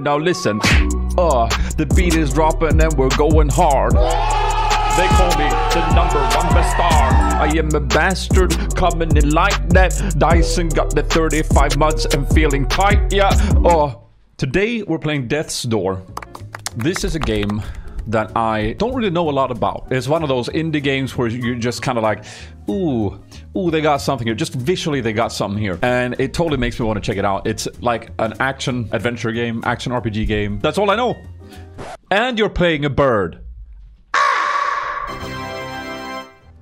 Now listen, uh, the beat is dropping and we're going hard. They call me the number one best star. I am a bastard coming in like that. Dyson got the 35 months and feeling tight, yeah. Uh, today we're playing Death's Door. This is a game that I don't really know a lot about. It's one of those indie games where you're just kind of like, ooh, ooh, they got something here. Just visually, they got something here. And it totally makes me want to check it out. It's like an action adventure game, action RPG game. That's all I know. And you're playing a bird.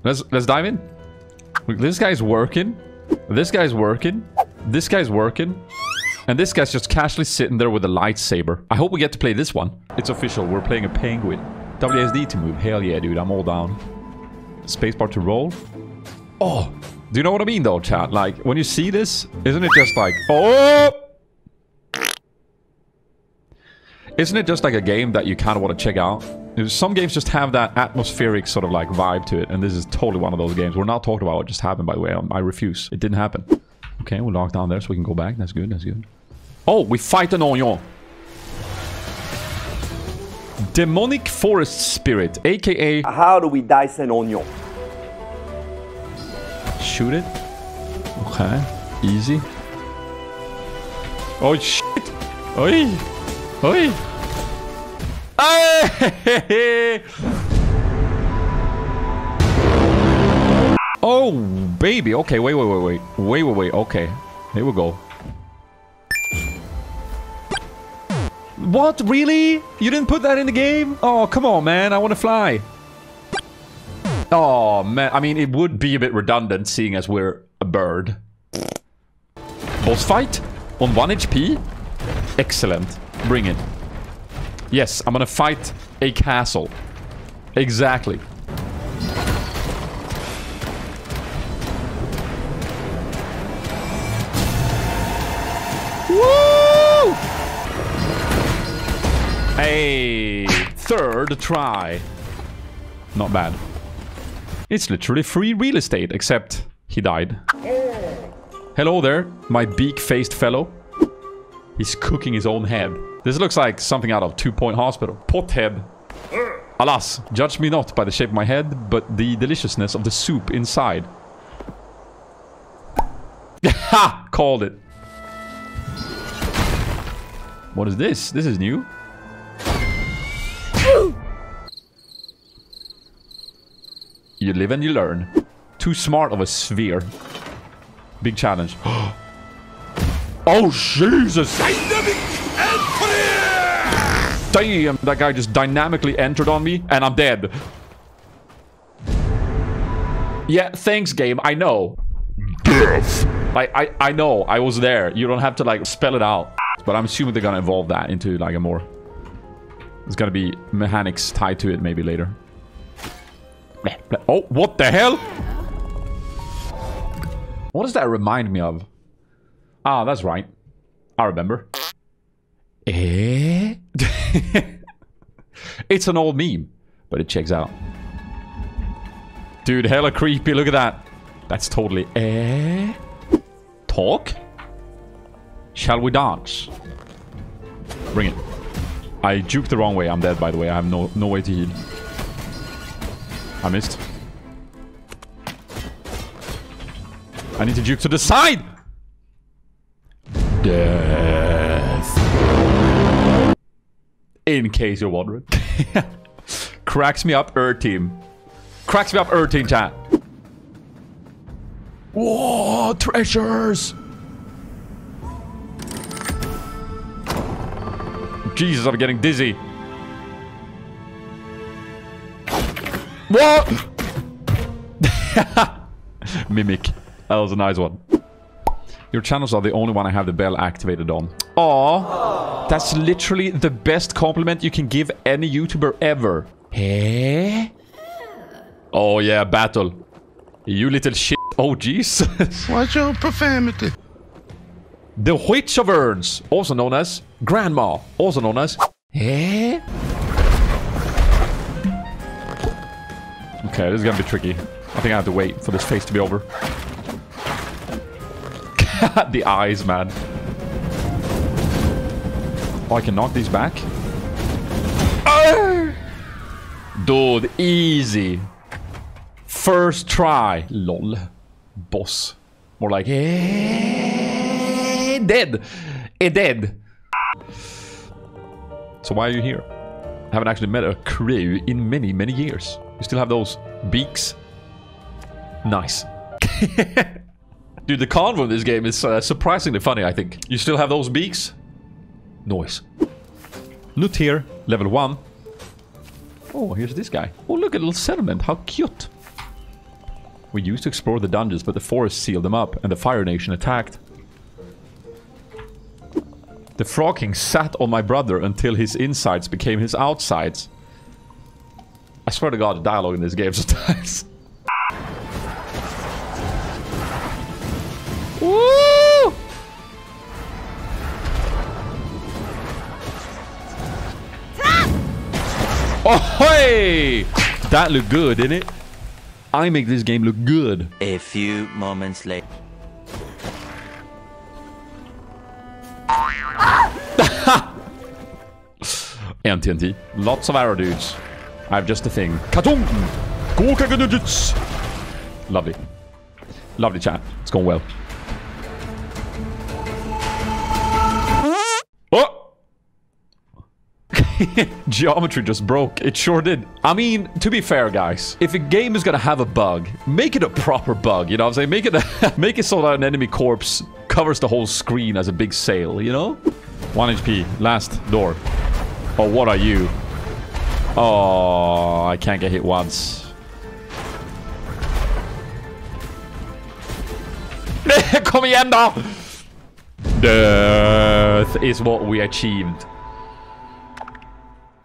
Let's let's dive in. This guy's working. This guy's working. This guy's working. And this guy's just casually sitting there with a lightsaber. I hope we get to play this one. It's official. We're playing a penguin. WSD to move. Hell yeah, dude. I'm all down. Spacebar to roll. Oh, do you know what I mean though, chat? Like, when you see this, isn't it just like, oh! Isn't it just like a game that you kind of want to check out? Some games just have that atmospheric sort of like vibe to it, and this is totally one of those games. We're not talking about what just happened, by the way. Um, I refuse. It didn't happen. Okay, we're locked down there, so we can go back. That's good, that's good. Oh, we fight an onion. Demonic Forest Spirit, aka... How do we dice an onion? Shoot it. Okay, easy. Oh, shit. Oi. Oi. Hey! Oh, baby. Okay, wait, wait, wait, wait. Wait, wait, wait. Okay. Here we go. What? Really? You didn't put that in the game? Oh, come on, man. I want to fly. Oh, man. I mean, it would be a bit redundant seeing as we're a bird. Boss fight? On 1 HP? Excellent. Bring it. Yes, I'm gonna fight a castle. Exactly. Hey, third try. Not bad. It's literally free real estate, except he died. Hello there, my beak-faced fellow. He's cooking his own head. This looks like something out of Two Point Hospital. Pothead. Alas, judge me not by the shape of my head, but the deliciousness of the soup inside. Ha! Called it. What is this? This is new. You live and you learn. Too smart of a sphere. Big challenge. oh, Jesus! Damn, that guy just dynamically entered on me, and I'm dead. Yeah, thanks, game. I know. Death. I, I, I know. I was there. You don't have to, like, spell it out. But I'm assuming they're gonna evolve that into, like, a more... There's gonna be mechanics tied to it maybe later. Oh, what the hell? What does that remind me of? Ah, that's right. I remember. Eh? it's an old meme, but it checks out. Dude, hella creepy. Look at that. That's totally... Eh? Talk? Shall we dance? Bring it. I juked the wrong way. I'm dead, by the way. I have no, no way to heal. I missed. I need to juke to the side! Death. In case you're wondering. Cracks me up, Earth Team. Cracks me up, Earth Team chat. Whoa, treasures! Jesus, I'm getting dizzy. What? Mimic. That was a nice one. Your channels are the only one I have the bell activated on. Aww. That's literally the best compliment you can give any YouTuber ever. Eh? Oh yeah, battle. You little shit. Oh jeez. Watch your profanity. The Witch of Urns, also known as Grandma, also known as... Eh? Okay, this is gonna be tricky. I think I have to wait for this phase to be over. the eyes, man. Oh, I can knock these back? Ah! Dude, easy. First try. Lol. Boss. More like, eh, dead. Eh, dead. So why are you here? Haven't actually met a crew in many, many years. You still have those beaks? Nice. Dude, the convo in this game is uh, surprisingly funny, I think. You still have those beaks? Noise. New tier, level 1. Oh, here's this guy. Oh, look, at a little settlement. How cute. We used to explore the dungeons, but the forest sealed them up, and the Fire Nation attacked. The Frog King sat on my brother until his insides became his outsides. I swear to god, the dialogue in this game sometimes. Woo! Oh, hey! That looked good, didn't it? I make this game look good. A few moments later. And TNT. Lots of arrow dudes. I have just a thing. Katung! Lovely. Lovely chat. It's going well. Oh! Geometry just broke. It sure did. I mean, to be fair, guys, if a game is gonna have a bug, make it a proper bug, you know what I'm saying? Make it a, make it so that an enemy corpse covers the whole screen as a big sail, you know? 1 HP. Last door. Oh, what are you? Oh, I can't get hit once. Kom igen då! Death is what we achieved.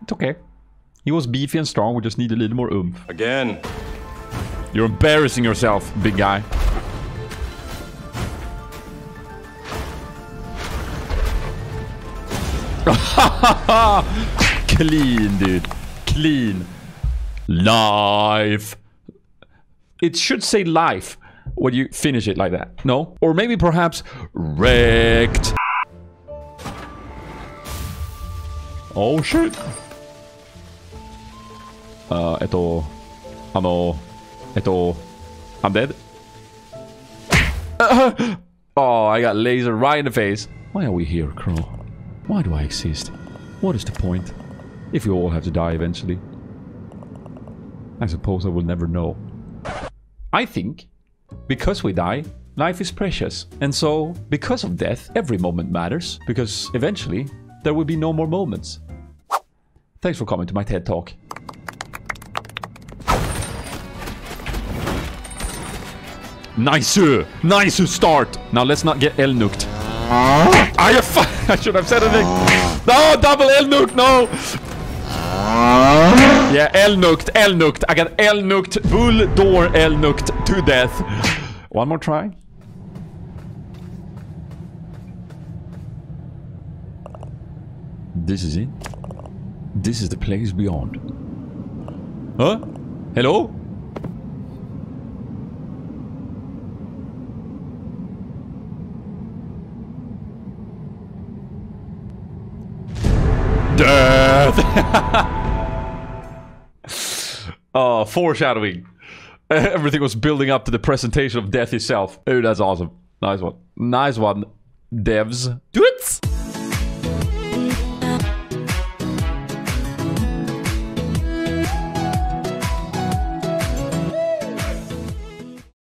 It's okay. He was beefy and strong, we just need a little more oomph. Again. You're embarrassing yourself, big guy. Clean, dude Clean. Life. It should say life when you finish it like that. No? Or maybe perhaps wrecked. Oh shit. Uh, えっと、あの、えっと、I'm dead. oh, I got laser right in the face. Why are we here, Crow? Why do I exist? What is the point? If we all have to die eventually. I suppose I will never know. I think, because we die, life is precious. And so, because of death, every moment matters. Because eventually, there will be no more moments. Thanks for coming to my TED Talk. Nice! Nice start! Now let's not get L-nuked. I, I should have said anything. No, double L-nuked, no! Yeah, L-nuked, L-nuked. I got L-nuked, bull door L-nuked to death. One more try. This is it. This is the place beyond. Huh? Hello? Death! oh, foreshadowing. Everything was building up to the presentation of death itself. Oh, that's awesome. Nice one. Nice one, devs. Do it!